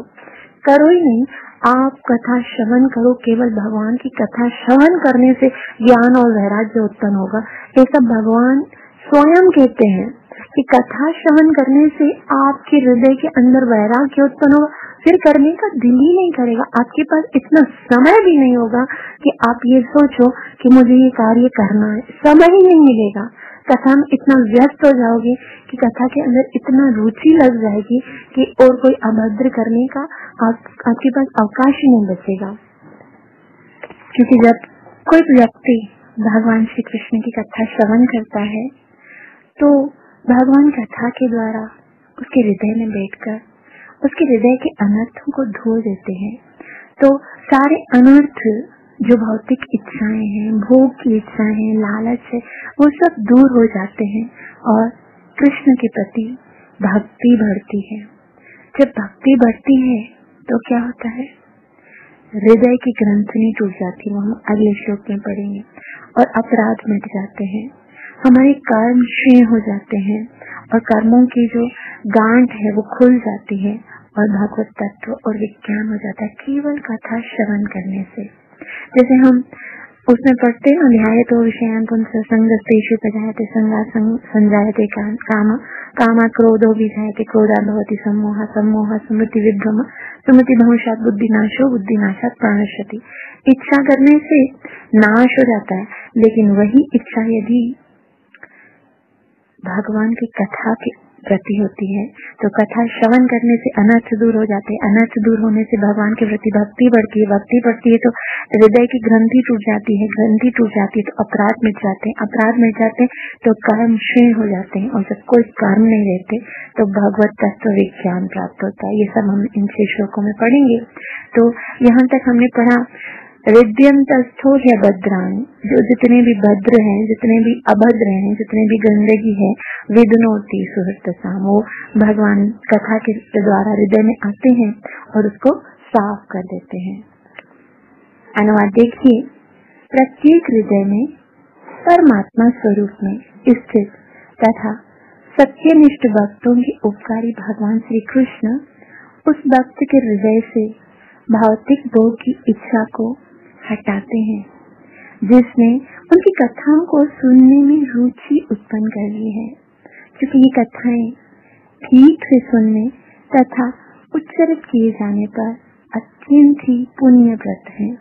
S1: करो ही नहीं, आप कथा श्रवण करो, केवल भगवान की कथा श्रवण करने से ज्ञान और वैराग्य उत्पन्न होगा। ये सब भगवान स्वयं कहते हैं कि कथा श्रवण करने से आपके हृदय के अंदर वैराग्य उत्पन्न होगा। फिर करने का दिल ही नहीं करेगा। आपके पास इतना समय भी नहीं होगा कि आप ये सोचो कि मुझे ये कार्य करना है। समय ही नहीं मिलेगा। कथा में इतना व्यस्त हो जाओगे कि कथा के अंदर इतना रुचि लग जाएगी कि और कोई अभद्र करने का आप, आपके पास अवकाश ही नहीं बचेगा। क्योंकि जब कोई व्यक्ति भगवान श्री कृष्ण की कथा श्रवण करता है तो भगवान कथा के द्वारा उसके हृदय में बैठकर उसके हृदय के अनर्थों को धो देते हैं। तो सारे अनर्थ जो भौतिक इच्छाएँ हैं, भोग की इच्छाएँ हैं, लालच है, वो सब दूर हो जाते हैं और कृष्ण के प्रति भक्ति बढ़ती है। जब भक्ति बढ़ती है तो क्या होता है? हृदय की ग्रंथनी टूट जाती है वो हम अगले श्लोक में पढ़ेंगे और अपराध मिट जाते हैं। हमारे कर्म क्षीण हो जाते हैं और कर्मों की जो गांठ है वो खुल जाती है और भगवत तत्व और विज्ञान हो जाता है केवल कथा श्रवण करने से। जैसे हम उसमें पढ़ते हैं ध्याय तो विषयान संगस्तेषु प्रजायते संगा संजायते, काम, कामा क्रोधो विजायते क्रोधा भवती सम्मोह सम्मोह, स्मृति विभ्रम, स्मृति भविष्यात बुद्धिनाशो बुद्धिनाशात प्रणश्यति। इच्छा करने से नाश हो जाता है, लेकिन वही इच्छा यदि भगवान की कथा के प्रति होती है तो कथा श्रवण करने से अनर्थ दूर हो जाते हैं। अनर्थ दूर होने से भगवान के प्रति भक्ति बढ़ती है, भक्ति बढ़ती है तो हृदय की ग्रंथि टूट जाती है, ग्रंथि टूट जाती है तो अपराध मिट जाते हैं। अपराध मिट जाते हैं तो कर्म क्षीण हो जाते हैं और जब कोई कर्म नहीं रहते तो भगवत तत्व विज्ञान प्राप्त होता है। ये सब हम इन छह श्लोकों में पढ़ेंगे। तो यहाँ तक हमने पढ़ा तस्थो या भद्रान जो जितने भी भद्र हैं, जितने भी अभद्र हैं, जितने भी गंदगी है, विदनोती सुहृत वो भगवान कथा के द्वारा हृदय में आते हैं और उसको साफ़ कर देते हैं। अनुवाद देखिए। प्रत्येक हृदय में परमात्मा स्वरूप में स्थित तथा सत्यनिष्ठ भक्तों के उपकारी भगवान श्री कृष्ण उस भक्त के हृदय से भौतिक भोग की इच्छा को हटाते हैं, जिसने उनकी कथाओं को सुनने में रुचि उत्पन्न कर ली है। क्योंकि ये कथाएँ ठीक से सुनने तथा उच्चरित किए जाने पर अत्यंत ही पुण्य व्रत है।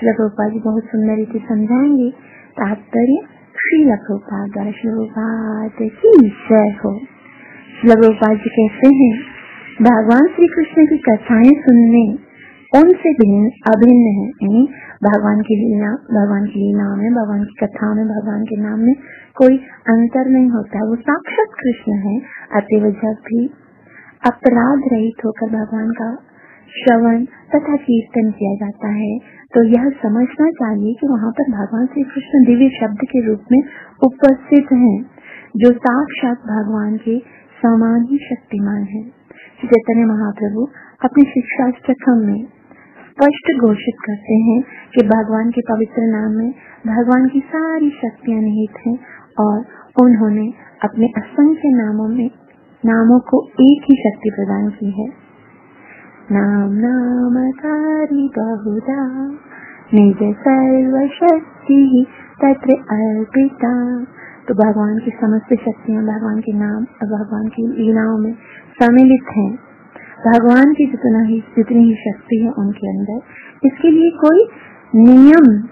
S1: श्री जी बहुत सुंदर रीति समझाएँगे। तात्पर्य, श्री प्रभुपा द्वारा श्री की जय हो। श्री जी कहते हैं, भगवान श्री कृष्ण की कथाएँ सुनने उनसे भिन्न अभिन्न है। यानी भगवान की लीला भगवान की लीला में भगवान की कथा में, भगवान के नाम में कोई अंतर नहीं होता। वो साक्षात कृष्ण है। अतः जब भी अपराध रहित होकर भगवान का श्रवण तथा कीर्तन किया जाता है तो यह समझना चाहिए कि वहाँ पर भगवान श्री कृष्ण दिव्य शब्द के रूप में उपस्थित हैं, जो साक्षात भगवान के समान ही शक्तिमान है। चैतन्य महाप्रभु अपने शिक्षा में स्पष्ट घोषित करते हैं कि भगवान के पवित्र नाम में भगवान की सारी शक्तियाँ निहित हैं और उन्होंने अपने असंख्य नामों में, नामों को एक ही शक्ति प्रदान की है। नाम नाम बहुधा, निज सर्व शक्ति तत्र अर्पिता। तो भगवान की समस्त शक्तियाँ, भगवान के नाम और भगवान की लीलाओं में सम्मिलित हैं। भगवान की जितना ही जितनी ही शक्ति है उनके अंदर। इसके लिए कोई नियम,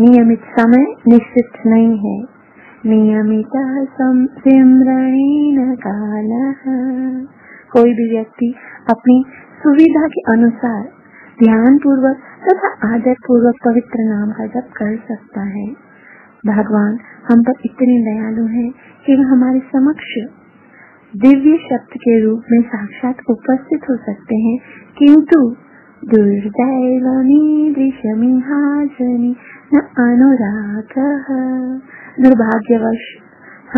S1: नियमित समय निश्चित नहीं है। नियमित कोई भी व्यक्ति अपनी सुविधा के अनुसार ध्यान पूर्वक तथा आदर पूर्वक पवित्र नाम का जप कर सकता है। भगवान हम पर इतने दयालु हैं कि वह हमारे समक्ष दिव्य शब्द के रूप में साक्षात उपस्थित हो सकते हैं। किंतु, दुर्दैवनी न अनुराग। दुर्भाग्यवश,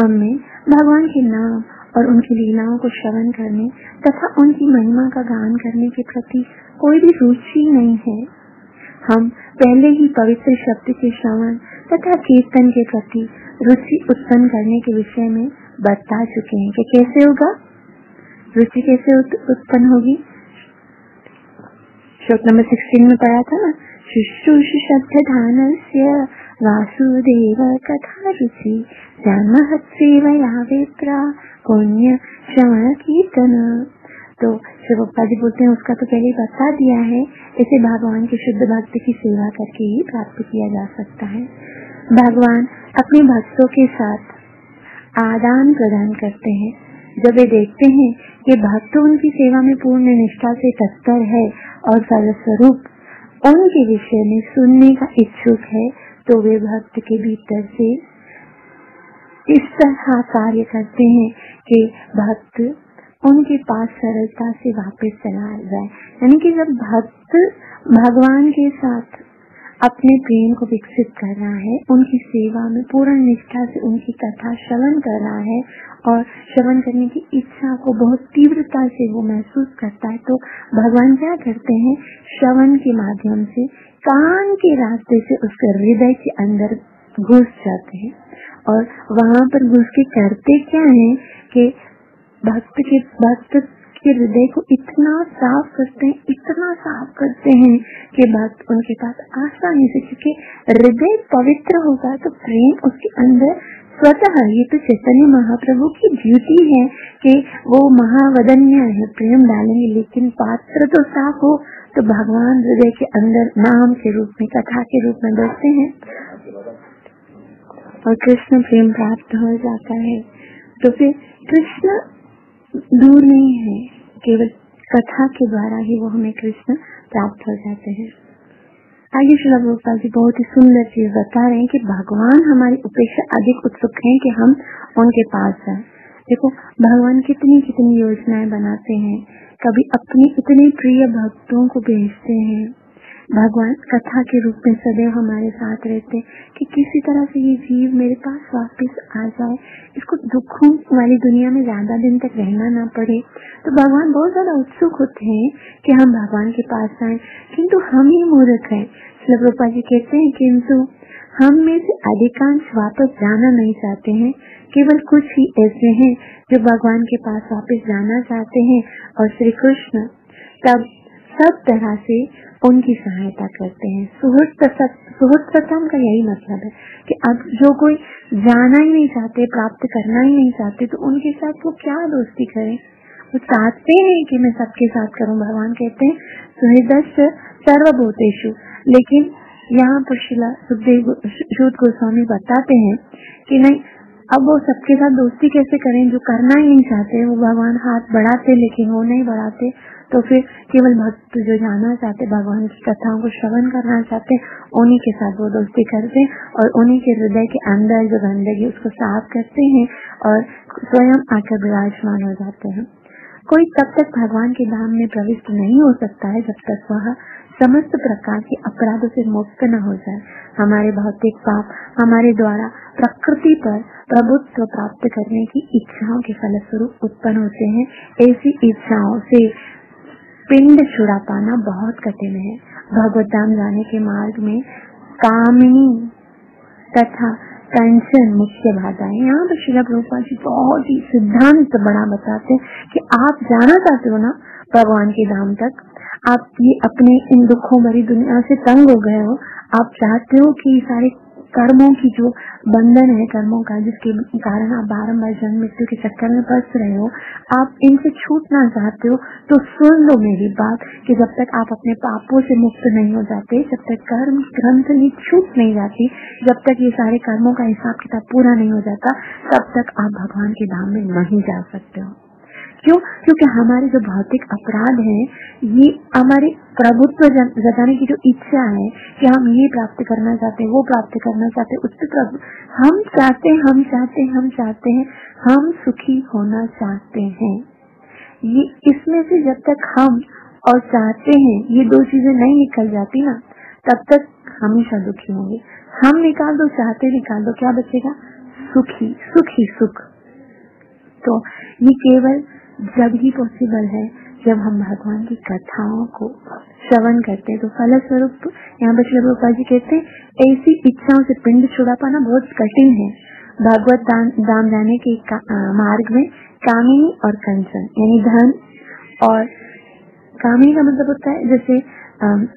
S1: हमें भगवान के नाम और उनकी लीलाओं को श्रवण करने तथा उनकी महिमा का गान करने के प्रति कोई भी रुचि नहीं है। हम पहले ही पवित्र शब्द के श्रवण तथा कीर्तन के प्रति रुचि उत्पन्न करने के विषय में बता चुके हैं कि कैसे होगा? रुचि कैसे उत्पन्न होगी? श्लोक नंबर सिक्सटीन में पढ़ा था ना, शुश्रूष शब्द धान से वासुदेव कथा रुचि पुण्य श्रवण कीर्तन। तो शिव पप्पा जी बोलते हैं, उसका तो पहले बता दिया है, इसे भगवान की शुद्ध भक्ति की सेवा करके ही प्राप्त किया जा सकता है। भगवान अपने भक्तों के साथ आदान प्रदान करते हैं। जब वे देखते हैं कि भक्त उनकी सेवा में पूर्ण निष्ठा से तत्पर है और फलस्वरूप उनके विषय में सुनने का इच्छुक है तो वे भक्त के भीतर से इस तरह कार्य करते हैं कि भक्त उनके पास सरलता से वापस चला जाए। यानी कि जब भक्त भगवान के साथ अपने प्रेम को विकसित कर रहा है, उनकी सेवा में पूर्ण निष्ठा से उनकी कथा श्रवण कर रहा है और श्रवण करने की इच्छा को बहुत तीव्रता से वो महसूस करता है। तो भगवान क्या करते हैं? श्रवण के माध्यम से कान के रास्ते से उसके हृदय के अंदर घुस जाते हैं। और वहाँ पर घुस के करते क्या है कि भक्त के भक्त के हृदय को इतना साफ़ करते हैं, इतना साफ़ करते हैं कि भक्त उनके पास आसानी से, क्योंकि हृदय पवित्र होगा तो प्रेम उसके अंदर स्वतः, ये तो चैतन्य महाप्रभु की ड्यूटी है कि वो महावदन्य है, प्रेम डालेंगे, लेकिन पात्र तो साफ़ हो तो भगवान हृदय के अंदर नाम के रूप में, कथा के रूप में बसते हैं। और कृष्ण प्रेम प्राप्त हो जाता है। तो फिर कृष्ण दूर नहीं है। केवल कथा के द्वारा ही वो हमें कृष्ण प्राप्त हो जाते हैं। आगे श्री गोपाल जी बहुत ही सुंदर चीज़ बता रहे हैं कि भगवान हमारी उपेक्षा अधिक उत्सुक हैं कि हम उनके पास जाए। देखो, भगवान कितनी कितनी योजनाएँ बनाते हैं। कभी अपने इतने प्रिय भक्तों को भेजते हैं। भगवान कथा के रूप में सदैव हमारे साथ रहते कि किसी तरह से ये जीव मेरे पास वापस आ जाए, इसको दुखों वाली दुनिया में ज़्यादा दिन तक रहना ना पड़े। तो भगवान बहुत ज़्यादा उत्सुक होते हैं कि हम भगवान के पास आए, किंतु हम ही मूर्ख है। शिवरूपा जी कहते हैं, किंतु हम में से अधिकांश वापस जाना नहीं चाहते हैं। केवल कुछ ही ऐसे हैं जो भगवान के पास वापस जाना चाहते हैं और श्री कृष्ण तब, सब तरह से उनकी सहायता करते हैं। सुहृद सुहृद प्रथम का यही मतलब है कि अब जो कोई जाना ही नहीं चाहते, प्राप्त करना ही नहीं चाहते तो उनके साथ वो क्या दोस्ती करें? वो चाहते हैं कि मैं सबके साथ करूँ, भगवान कहते हैं सुहृदस्य सर्वभूतेशु लेकिन यहाँ पर शिला, सुखदेव शूद गोस्वामी बताते हैं कि नहीं, अब वो सबके साथ दोस्ती कैसे करें? जो करना ही नहीं चाहते, वो भगवान हाथ बढ़ाते लेकिन वो नहीं बढ़ाते। तो फिर केवल भक्त जो जाना चाहते, भगवान की कथाओं को श्रवण करना चाहते, उन्हीं के साथ वो दोस्ती करते और उन्हीं के हृदय के अंदर जो गंदगी उसको साफ़ करते हैं और स्वयं आकर विराजमान हो जाते हैं। कोई तब तक भगवान के धाम में प्रविष्ट नहीं हो सकता है जब तक वह समस्त प्रकार के अपराधों से मुक्त न हो जाए। हमारे भौतिक पाप, हमारे द्वारा प्रकृति पर प्रभुत्व प्राप्त करने की इच्छाओं के फलस्वरूप उत्पन्न होते हैं। ऐसी इच्छाओं से पिंड छुड़ा पाना बहुत कठिन है। भगवत धाम जाने के मार्ग में कामिनी तथा टेंशन मुख्य बाधा है। यहाँ पर शिला प्रभुपा जी बहुत ही सिद्धांत बड़ा बताते हैं कि आप जाना चाहते हो ना भगवान के धाम तक, आप ये अपने इन दुखों भरी दुनिया से तंग हो गए हो, आप चाहते हो कि सारे कर्मों की जो बंधन है, कर्मों का, जिसके कारण आप बारम्बार जन्म मृत्यु के चक्कर में फंस रहे हो, आप इनसे छूटना चाहते हो तो सुन लो मेरी बात कि जब तक आप अपने पापों से मुक्त नहीं हो जाते, जब तक कर्म ग्रंथ की छूट नहीं जाती, जब तक ये सारे कर्मों का हिसाब किताब पूरा नहीं हो जाता, तब तक आप भगवान के धाम में नहीं जा सकते हो। क्यों? क्योंकि हमारे जो भौतिक अपराध हैं, ये हमारे प्रभुत्व जताने की जो इच्छा है कि हम ये प्राप्त करना चाहते हैं, वो प्राप्त करना चाहते हैं उससे प्रभु, हम चाहते हैं, हम चाहते हैं, हम चाहते हैं, हम सुखी होना चाहते हैं। ये, इसमें से जब तक हम और चाहते हैं, ये दो चीज़ें नहीं निकल जाती ना, तब तक हमेशा दुखी होंगे। हम निकाल दो, चाहते निकाल दो, क्या बचेगा? सुखी सुखी सुख। तो ये केवल जब ही पॉसिबल है जब हम भगवान की कथाओं को श्रवण करते हैं तो फलस्वरूप यहाँ पर श्री जी कहते हैं, ऐसी इच्छाओं से पिंड छुड़ा पाना बहुत कठिन है। भागवत दाम जाने के मार्ग में कामिनी और कंचन, यानी धन और कामिनी का मतलब होता है, जैसे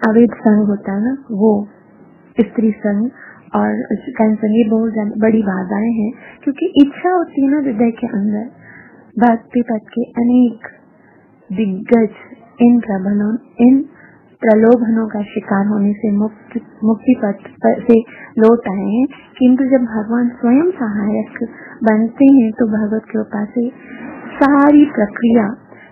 S1: अवैध संग होता है ना, वो स्त्री संग और कंचन, ये बहुत बड़ी बाधाएँ हैं, क्योंकि इच्छा होती है ना हृदय के अंदर, भक्ति पद के अनेक दिग्गज इन प्रबलों इन प्रलोभनों का शिकार होने से मुक्ति मुक्ति पथ से लौट आए हैं। किंतु जब भगवान स्वयं सहायक बनते हैं तो भगवत कृपा से सारी प्रक्रिया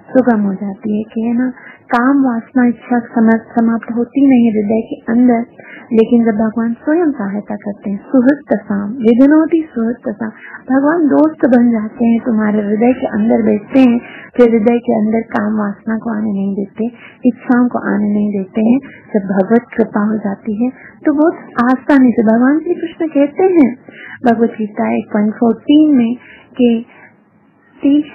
S1: सुगम हो जाती है। कि है ना काम वासना इच्छा समाप्त होती नहीं, हृदय के अंदर लेकिन जब भगवान स्वयं सहायता करते हैं, सुहृत साम विघ्नोती सुहृत साम, भगवान दोस्त बन जाते हैं, तुम्हारे हृदय के अंदर बैठते हैं, फिर हृदय के अंदर काम वासना को आने नहीं देते, इच्छाओं को आने नहीं देते हैं, जब भगवत कृपा हो जाती है तो बहुत आसानी से भगवान श्री कृष्ण कहते हैं। भगवत गीता एक पॉइंट फोर्टीन में कि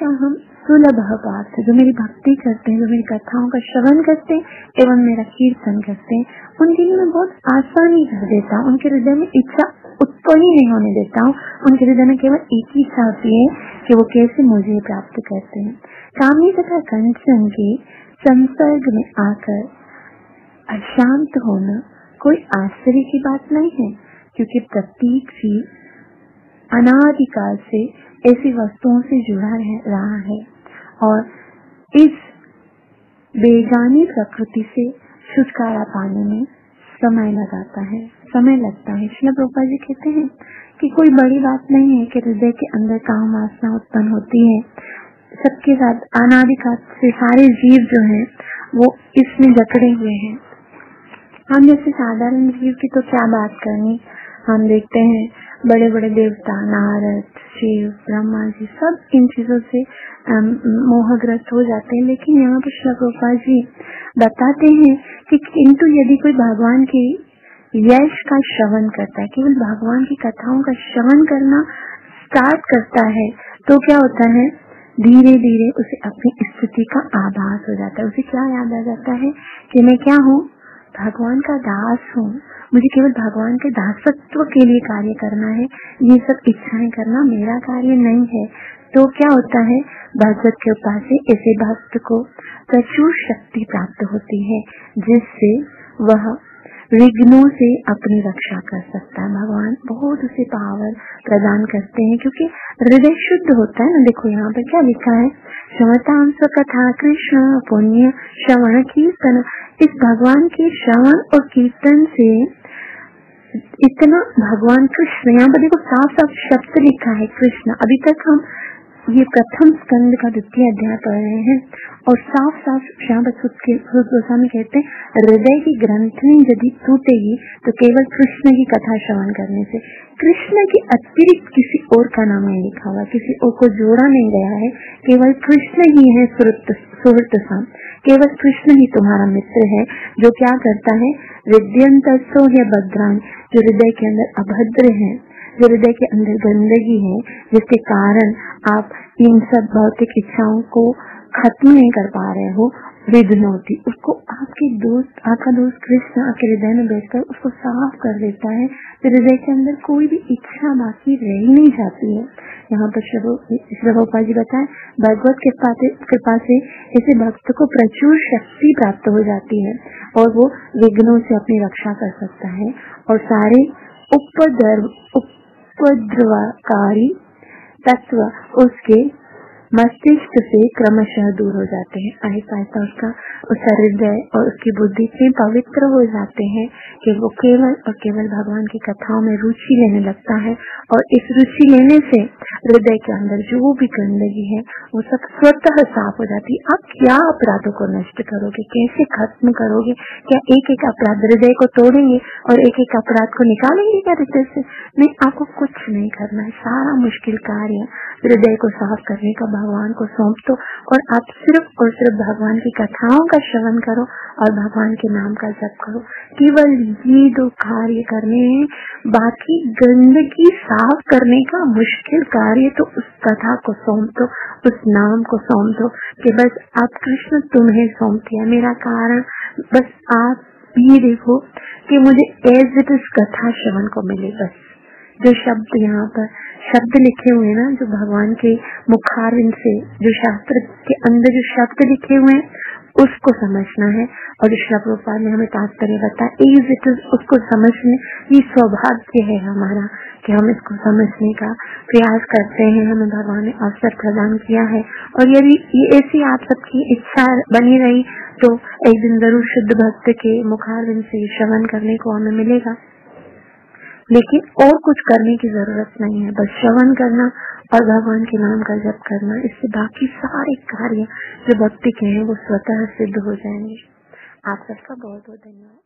S1: हम सुलभ पार्थ जो मेरी भक्ति करते हैं, जो मेरी कथाओं का श्रवण करते हैं, एवं मेरा कीर्तन करते हैं उनके लिए मैं बहुत आसानी कर देता हूँ। उनके हृदय में इच्छा उत्पन्न ही नहीं होने देता हूँ। उनके हृदय में केवल एक ही इच्छा होती है कि वो कैसे मुझे प्राप्त करते हैं। कामी तथा कंचन के संसर्ग में आकर अशांत होना कोई आश्चर्य की बात नहीं है, क्योंकि प्रतीक भी अनादिकाल से ऐसी वस्तुओं से जुड़ा रहा है। और इस बेगानी प्रकृति से छुटकारा पाने में समय लगाता है, समय लगता है। श्री प्रभुपा जी कहते हैं कि कोई बड़ी बात नहीं है कि हृदय के अंदर काम वासना उत्पन्न होती है। सबके साथ अनादिकाल से सारे जीव जो हैं, वो इसमें जकड़े हुए हैं। हम जैसे साधारण जीव की तो क्या बात करनी? हम देखते हैं बड़े बड़े देवता, नारद, शिव, ब्रह्मा जी, सब इन चीज़ों से मोहग्रस्त हो जाते हैं। लेकिन यहाँ पर श्री जी बताते हैं कि किंतु यदि कोई भगवान की यश का श्रवण करता है, केवल भगवान की कथाओं का श्रवण करना स्टार्ट करता है तो क्या होता है? धीरे धीरे उसे अपनी स्थिति का आभास हो जाता है। उसे क्या याद आ जाता है कि मैं क्या हूँ? भगवान का दास हूँ। मुझे केवल भगवान के दासत्व के लिए कार्य करना है। ये सब इच्छाएँ करना मेरा कार्य नहीं है। तो क्या होता है? भगवत कृपा से ऐसे भक्त को प्रचुर शक्ति प्राप्त होती है, जिससे वह विघ्नों से अपनी रक्षा कर सकता है। भगवान बहुत उसे पावर प्रदान करते हैं, क्योंकि हृदय शुद्ध होता है ना। देखो यहाँ पर क्या लिखा है? श्रवतांश कथा कृष्ण पुण्य श्रवण कीर्तन इस भगवान के श्रवण और कीर्तन से इतना भगवान कृष्ण, यहाँ पर देखो साफ़ साफ़ शब्द लिखा है कृष्ण। अभी तक हम ये प्रथम स्कंद का द्वितीय अध्याय पढ़ रहे हैं और साफ़ साफ़ श्याम गोस्वामी कहते हैं, हृदय की ग्रंथनी यदि टूटेगी तो केवल कृष्ण की कथा श्रवण करने से। कृष्ण के अतिरिक्त किसी और का नाम नहीं लिखा हुआ, किसी और को जोड़ा नहीं गया है। केवल कृष्ण ही है सुहृत साम केवल कृष्ण ही तुम्हारा मित्र है, जो क्या करता है? विद्यंतो या भद्रान जो हृदय के अंदर अभद्र है। जो हृदय के अंदर गंदगी है, जिसके कारण आप इन सब भौतिक इच्छाओं को खत्म नहीं कर पा रहे हो होती उसको आपके दोस्त, आपका दोस्त कृष्ण आपके हृदय में बैठकर उसको साफ़ कर देता है तो हृदय के अंदर कोई भी इच्छा बाकी रह नहीं जाती है। यहाँ पर श्रभोपा जी बताए, भगवत कृपा से ऐसे भक्त को प्रचुर शक्ति प्राप्त हो जाती है, और वो विघ्नों से अपनी रक्षा कर सकता है, और सारे उपद्रव तत्व उसके मस्तिष्क से क्रमशः दूर हो जाते हैं। आहिस्ता आहिस्ता उसका उसका हृदय और उसकी बुद्धि इतने पवित्र हो जाते हैं कि वो केवल और केवल भगवान की कथाओं में रुचि लेने लगता है और इस रुचि लेने से हृदय के अंदर जो भी गंदगी है, वो सब स्वतः साफ़ हो जाती है। आप क्या अपराधों को नष्ट करोगे? कैसे खत्म करोगे? क्या एक एक अपराध हृदय को तोड़ेंगे और एक एक अपराध को निकालेंगे क्या हृदय से? नहीं, आपको कुछ नहीं करना है। सारा मुश्किल कार्य हृदय को साफ़ करने का भगवान को सौंप दो और आप सिर्फ़ और सिर्फ़ भगवान की कथाओं का श्रवण करो और भगवान के नाम का जप करो। केवल ये दो कार्य करने हैं, बाकी गंदगी साफ़ करने का मुश्किल कार्य तो उस कथा को सौंप दो उस नाम को सौंप दो कि बस आप कृष्ण तुम्हें सौंप दिया मेरा कारण बस आप ये देखो कि मुझे एज इट इज़ कथा श्रवण को मिले बस। जो शब्द यहाँ पर, शब्द लिखे हुए ना, जो भगवान के मुखारिन से, जो शास्त्र के अंदर जो शब्द लिखे हुए हैं, उसको समझना है। और श्रभोपाल ने हमें तात्पर्य बताया उसको समझने, ये सौभाग्य है हमारा कि हम इसको समझने का प्रयास करते हैं। हमें भगवान ने अवसर प्रदान किया है। और यदि ये ऐसी आप सबकी इच्छा बनी रही तो एक दिन ज़रूर शुद्ध भक्त के मुखारविंद से श्रवण करने को हमें मिलेगा। लेकिन और कुछ करने की ज़रूरत नहीं है। बस श्रवण करना और भगवान के नाम का जप करना। इससे बाकी सारे कार्य जो भक्ति के हैं, वो स्वतः सिद्ध हो जाएँगे। आप सबका बहुत बहुत धन्यवाद।